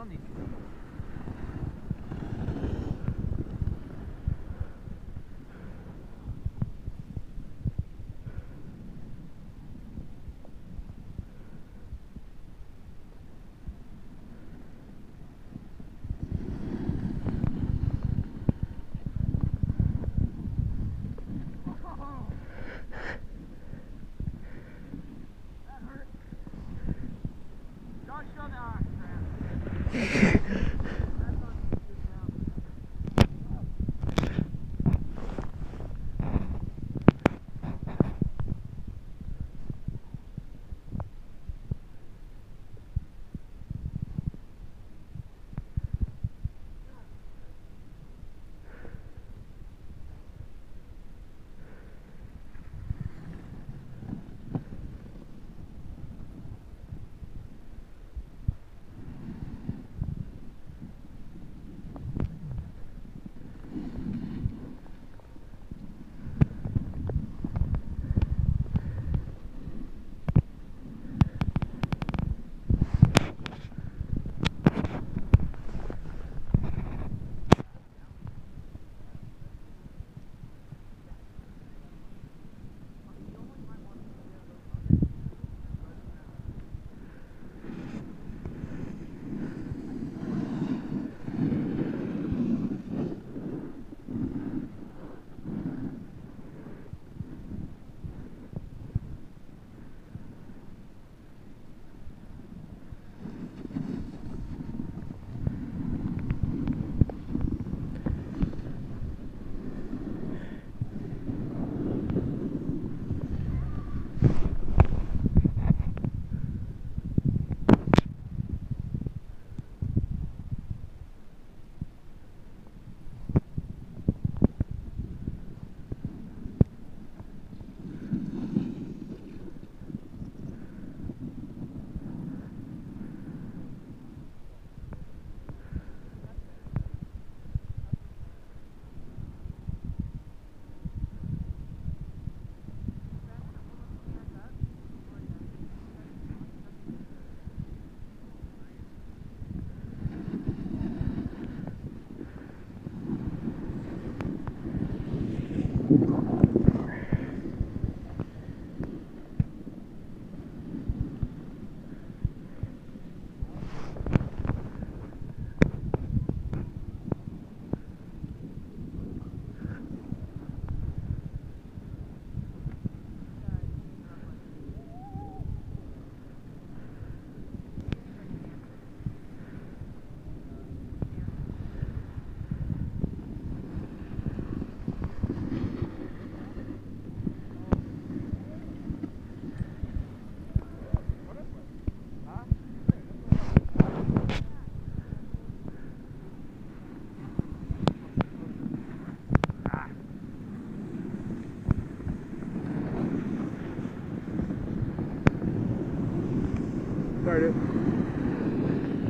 원이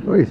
Oi.